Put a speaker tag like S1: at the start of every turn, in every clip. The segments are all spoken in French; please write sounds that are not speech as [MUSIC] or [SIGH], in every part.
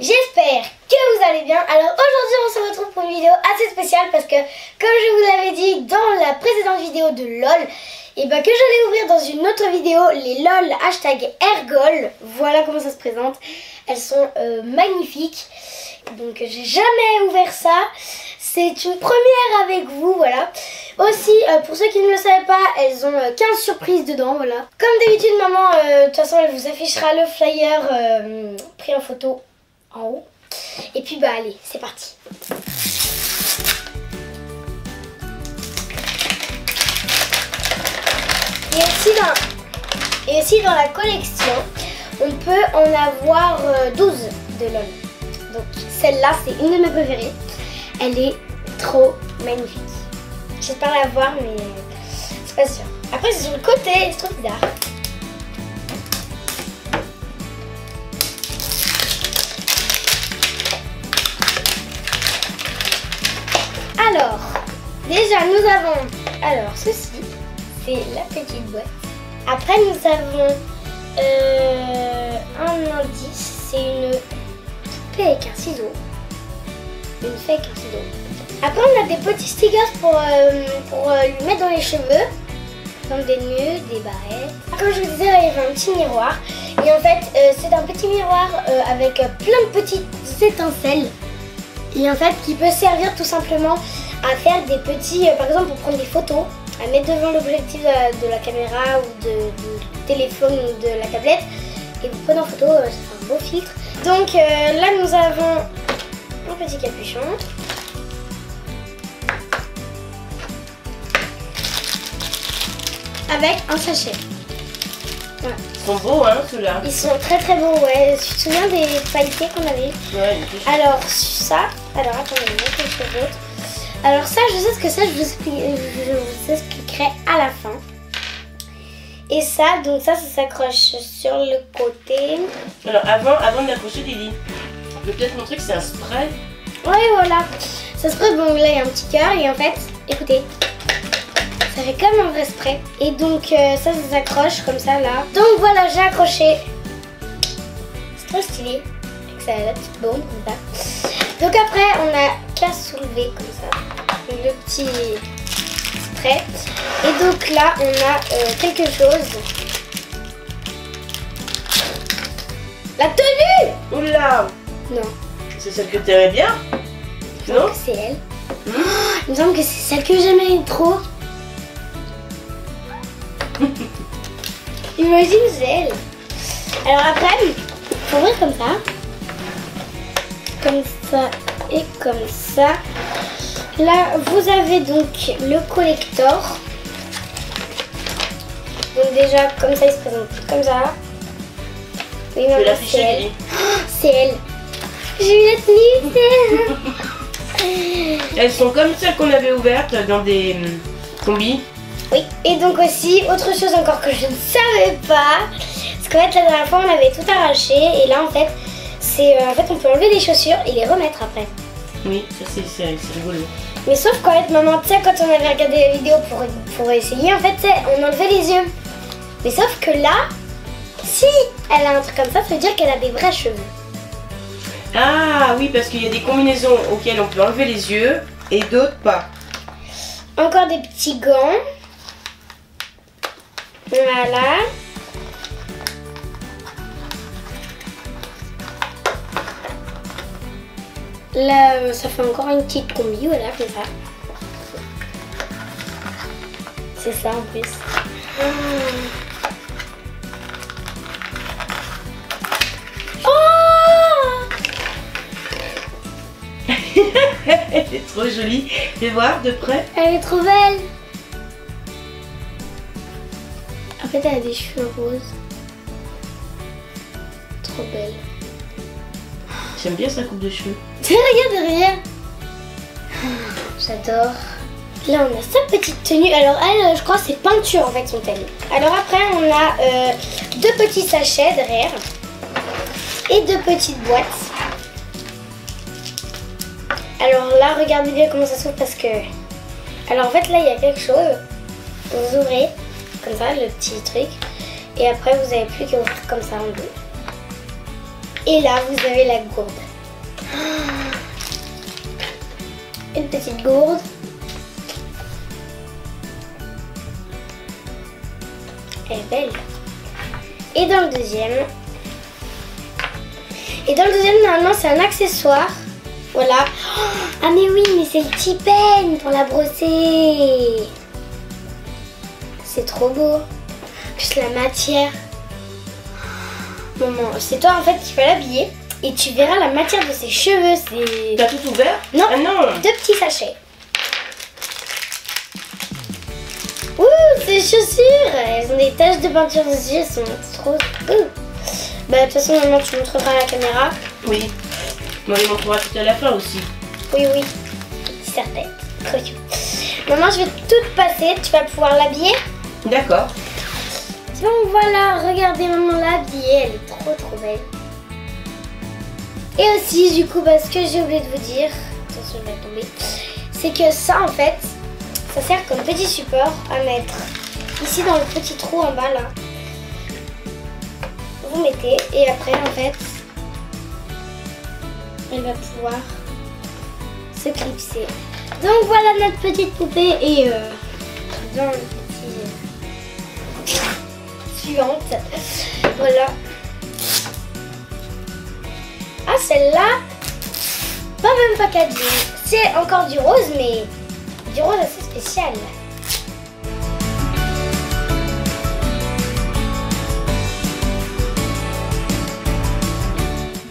S1: J'espère que vous allez bien. Alors aujourd'hui on se retrouve pour une vidéo assez spéciale parce que comme je vous l'avais dit dans la précédente vidéo de LOL, et ben que j'allais ouvrir dans une autre vidéo les LOL hashtag Ergol. Voilà comment ça se présente. Elles sont euh, magnifiques. Donc j'ai jamais ouvert ça. C'est une première avec vous, voilà. Aussi, euh, pour ceux qui ne le savaient pas, elles ont 15 euh, surprises dedans, voilà. Comme d'habitude, maman, de toute façon, elle vous affichera le flyer pris en photo en haut. Et puis bah allez, c'est parti. Et aussi dans, et aussi dans la collection, on peut en avoir 12 euh, de LOL. Donc celle-là, c'est une de mes préférées. Elle est trop magnifique. J'espère la voir, mais c'est pas sûr. Après, c'est sur le côté, c'est trop bizarre. Déjà nous avons alors ceci, c'est la petite boîte. Après nous avons euh, un indice, c'est une poupée avec un ciseau. Une fée avec un ciseau. Après on a des petits stickers pour, euh, pour euh, lui mettre dans les cheveux. Comme des nœuds, des barrettes. Comme je vous disais, il y avait un petit miroir. Et en fait, c'est un petit miroir avec plein de petites étincelles et en fait qui peut servir tout simplement à faire des petits, euh, par exemple pour prendre des photos, à mettre devant l'objectif de, la caméra ou de, du téléphone ou de la tablette et vous prenez en photo, euh, c'est un beau filtre. Donc euh, là nous avons un petit capuchon. Avec un sachet.
S2: Ils sont beaux, hein, ceux-là.
S1: Ils sont très très beaux, ouais. Tu te souviens des pailletés qu'on avait
S2: Ouais,
S1: Alors, ça. Alors, attendez, je vais quelque chose Alors, ça, je sais ce que c'est, je je vous expliquerai à la fin. Et ça, donc ça, ça s'accroche sur le côté.
S2: Alors, avant, avant de l'accrocher, Lily, je peut-être montrer que c'est un spray.
S1: Ouais, voilà. Ça spray, bon, là, il y a un petit cœur. Et en fait, écoutez, ça fait comme un vrai spray. Et donc euh, ça, ça s'accroche comme ça là. Donc voilà, j'ai accroché. C'est trop stylé. Avec sa, la petite bombe comme ça. Donc après, on a qu'à soulever comme ça. Le petit spray. Et donc là, on a euh, quelque chose. La tenue
S2: Oula
S1: Non.
S2: C'est celle que tu aimais bien
S1: Non C'est elle. Hmm. il me semble que c'est celle que j'aimais trop. [LAUGHS] Imagine elle. Alors après, faut ouvrir comme ça. Comme ça et comme ça. Là, vous avez donc le collector. Donc déjà, comme ça, il se présente comme ça.
S2: Oui, c'est elle.
S1: c'est elle. J'ai eu la
S2: tenue, Elles sont comme celles qu'on avait ouvertes dans des hum, combis.
S1: Oui, et donc aussi, autre chose encore que je ne savais pas, parce qu'en fait la dernière fois on avait tout arraché et là en fait, c'est euh, en fait on peut enlever les chaussures et les remettre après.
S2: Oui, ça c'est rigolo.
S1: Mais sauf qu'en fait maman, tu sais quand on avait regardé la vidéo pour, pour essayer, en fait on enlevait les yeux. Mais sauf que là, si elle a un truc comme ça, ça veut dire qu'elle a des vrais cheveux.
S2: Ah oui, parce qu'il y a des combinaisons auxquelles on peut enlever les yeux et d'autres pas.
S1: Encore des petits gants. Voilà. Là, ça fait encore une petite combi, voilà, comme ça. C'est ça en plus.
S2: Oh [LAUGHS] Elle est trop jolie. Fais voir de près.
S1: Elle est trop belle. En fait, elle a des cheveux roses. Trop belle.
S2: J'aime bien sa coupe de cheveux.
S1: Regarde derrière. J'adore. Là, on a sa petite tenue. Alors, elle, je crois, c'est peinture en fait son tenue. Alors après, on a euh, deux petits sachets derrière et deux petites boîtes. Alors là, regardez bien comment ça s'ouvre parce que... Alors en fait, là, il y a quelque chose. Vous ouvrez comme ça, le petit truc. Et après, vous n'avez plus qu'à ouvrir comme ça en deux. Et là, vous avez la gourde. Une petite gourde. Elle est belle. Et dans le deuxième. Et dans le deuxième, normalement, c'est un accessoire. Voilà. Ah mais oui, mais c'est le petit pour la brosser. C'est trop beau. Plus la matière. Maman, c'est toi en fait qui vas l'habiller. Et tu verras la matière de ses cheveux. C'est
S2: T'as tout ouvert?
S1: Non.
S2: Ah non
S1: deux petits sachets. Ouh, ces chaussures Elles ont des taches de peinture dessus, elles sont trop... Ouh. Bah de toute façon, maman, tu montreras à la caméra.
S2: Oui. On les montrera tout à la fin aussi.
S1: Oui, oui. Certaines. Trop. Maman, je vais tout passer. Tu vas pouvoir l'habiller.
S2: D'accord.
S1: Donc voilà, regardez maman l'habiller. Elle est trop trop belle. Et aussi, du coup, bah, ce que j'ai oublié de vous dire, attention, tomber, c'est que ça, en fait, ça sert comme petit support à mettre ici dans le petit trou en bas là. Vous mettez et après, en fait, elle va pouvoir se clipser. Donc voilà notre petite poupée et euh, dans le petit euh, suivante. Voilà. Celle-là, pas même pas cadeau. C'est encore du rose mais du rose assez spécial.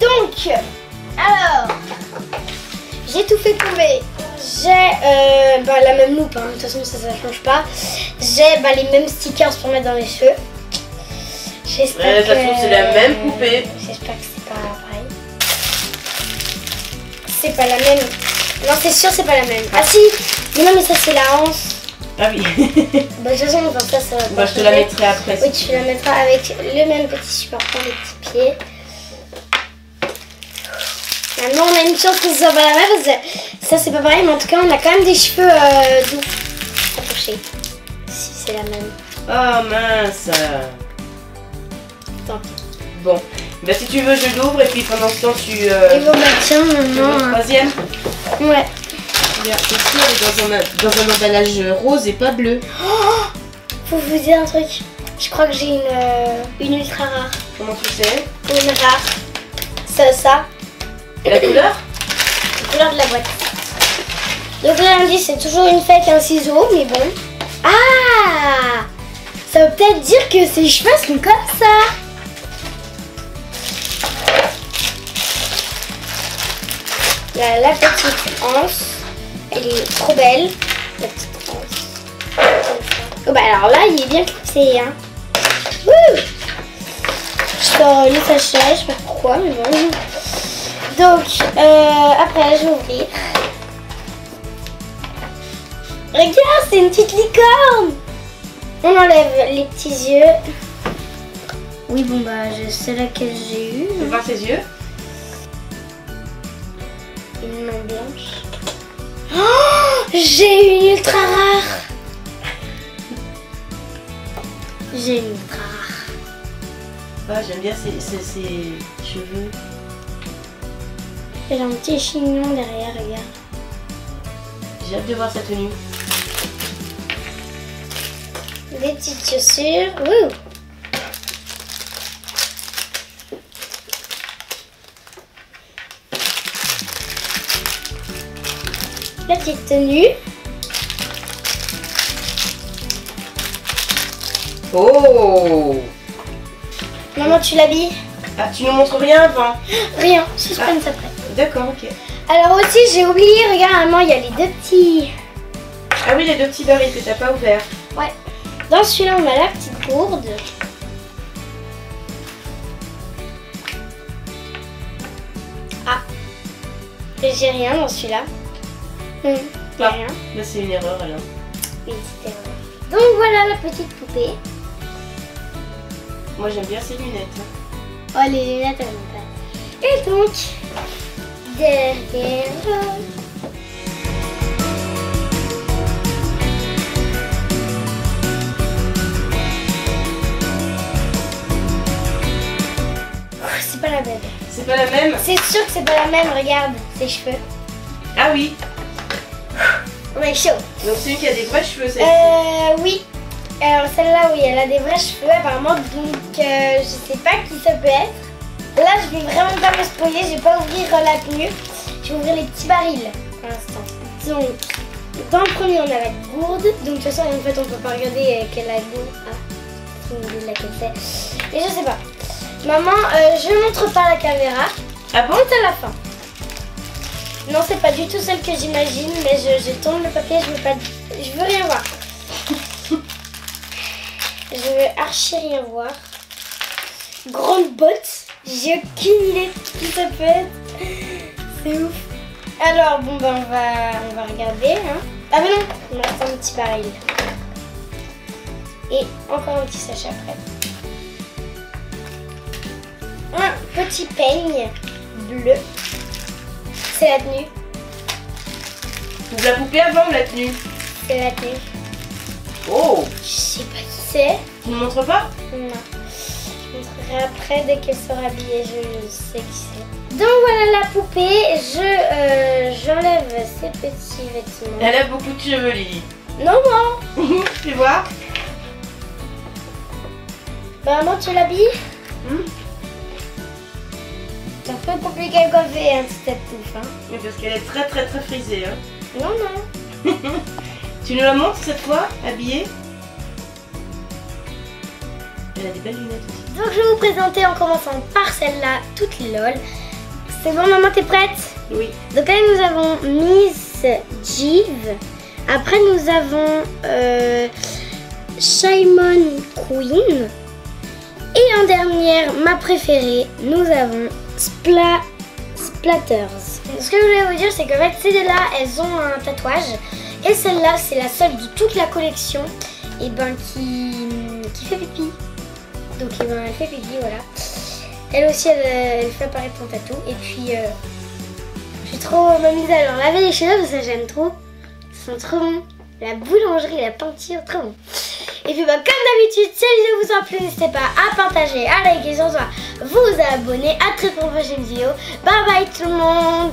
S1: Donc, alors, j'ai tout fait tomber. J'ai euh, bah, la même loupe, hein. de toute façon ça ne change pas. J'ai bah, les mêmes stickers pour mettre dans les cheveux. J'espère
S2: Ouais,
S1: que...
S2: ça se trouve, c'est la même poupée.
S1: C'est pas la même. Non, c'est sûr, c'est pas la même. Ah si Mais non, mais ça, c'est la hanse.
S2: Ah oui. [LAUGHS]
S1: Bah, de toute façon, enfin, ça, ça va
S2: bah, je te la mettrai après.
S1: Oui, tu la mettras avec le même petit support pour les petits pieds. Maintenant, on a une chance que ce soit pas la même parce que ça, c'est pas pareil, mais en tout cas, on a quand même des cheveux euh, doux. Si c'est la même.
S2: Oh mince.
S1: Tant pis.
S2: Bon. Bah si tu veux, je l'ouvre et puis pendant ce temps, tu...
S1: Et
S2: Euh,
S1: bon, bah, tiens,
S2: troisième
S1: Ouais.
S2: Regarde, ceci, elle est dans un, dans un emballage rose et pas bleu.
S1: Faut vous dire un truc. Je crois que j'ai une, euh, une ultra rare.
S2: Comment tu sais?
S1: Une rare. Ça, ça.
S2: Et la couleur?
S1: La couleur de la boîte. Donc là, on dit c'est toujours une fée avec un ciseau, mais bon. Ah Ça veut peut-être dire que ses cheveux sont comme ça. La, la petite anse, elle est trop belle. La petite anse. Oh bah alors là, il est bien clipsé. Hein. Wouh Je sors le sachet, je sais pas pourquoi, mais bon. Donc, euh, après, je vais ouvrir. Regarde, c'est une petite licorne On enlève les petits yeux. Oui, bon, bah, je sais laquelle j'ai eu.
S2: Tu veux voir ses yeux?
S1: Main blanche. Oh J'ai une ultra rare J'ai une ultra rare.
S2: Ah, j'aime bien ses, ses- ses cheveux.
S1: J'ai un petit chignon derrière, regarde.
S2: J'ai hâte de voir sa tenue.
S1: Des petites chaussures. Ouh La petite tenue.
S2: Oh
S1: Maman, tu l'habilles
S2: Ah, tu nous montres rien avant
S1: Rien, suspense après.
S2: D'accord, ok.
S1: Alors aussi, j'ai oublié, regarde, maman, il y a les deux petits...
S2: Ah oui, les deux petits barils que t'as pas ouverts.
S1: Ouais. Dans celui-là, on a la petite gourde. Ah. J'ai rien dans celui-là. Hum, y a
S2: Ah.
S1: rien.
S2: Là, c'est une erreur alors.
S1: Oui, c'était vrai. Donc voilà la petite poupée.
S2: Moi, j'aime bien ses lunettes. hein.
S1: Oh, les lunettes, elles vont pas. Et donc, derrière... Oh, C'est pas la même.
S2: C'est pas la même?
S1: C'est sûr que c'est pas la même, regarde ses cheveux.
S2: Ah oui.
S1: On est chaud.
S2: Donc celui qui a des vrais cheveux, c'est.
S1: Euh, oui. Alors celle-là, oui, elle a des vrais cheveux apparemment, donc euh, je sais pas qui ça peut être. Là, je vais vraiment pas me spoiler, je vais pas ouvrir euh, la tenue. Je vais ouvrir les petits barils pour l'instant. Donc, dans le premier, on a la gourde. Donc, de toute façon, en fait, on peut pas regarder euh, quelle la gourde a. Aucune idée de laquelle c'est. Et je sais pas. Maman, euh, je montre pas la caméra.
S2: Ah bon?
S1: À la fin. Non, c'est pas du tout celle que j'imagine, mais je, je tourne le papier, je veux veux rien voir. [LAUGHS] je veux archi rien voir. Grande botte. J'ai aucune idée de qui ça peut être. C'est ouf. Alors, bon, ben, on va, on va regarder. Hein. Ah, mais non, il me un petit baril. Et encore un petit sachet après. Un petit peigne bleu. C'est la tenue.
S2: Ouvre la poupée avant ou la tenue
S1: C'est la tenue.
S2: Oh
S1: Je sais pas qui c'est.
S2: Tu ne montres pas
S1: Non. Je montrerai après dès qu'elle sera habillée. Je sais qui c'est. Donc voilà la poupée. Je euh, j'enlève ces petits vêtements.
S2: Elle a beaucoup de cheveux, Lily.
S1: Non non.
S2: Fais voir.
S1: Maman tu l'habilles
S2: Hmm
S1: C'est un peu compliqué à coiffer hein, cette touffe. Hein.
S2: Mais parce qu'elle est très très très frisée. Hein.
S1: Non non. [LAUGHS]
S2: Tu nous la montres cette fois, habillée? Elle a des belles lunettes aussi.
S1: Donc je vais vous présenter en commençant par celle-là, toute lol. C'est bon maman t'es prête?
S2: Oui.
S1: Donc là, nous avons Miss Jeeve. Après, nous avons euh, Shimon Queen. Et en dernière, ma préférée, nous avons Spla Splatters. Ce que je voulais vous dire, c'est qu'en fait, ces deux-là, elles ont un tatouage. Et celle-là, c'est la seule de toute la collection et ben, qui, qui fait pipi. Donc, eh ben, elle fait pipi, voilà. Elle aussi, elle, elle fait apparaître son tatou. Et puis, euh, je suis trop m'amuser à leur laver les cheveux parce que j'aime trop. Ils sont trop bons. La boulangerie, la peinture, trop bon. Et puis bah, comme d'habitude, si la vidéo vous a plu, n'hésitez pas à partager, à liker, sur ça, vous abonner. À très prochaine vidéo. Bye bye tout le monde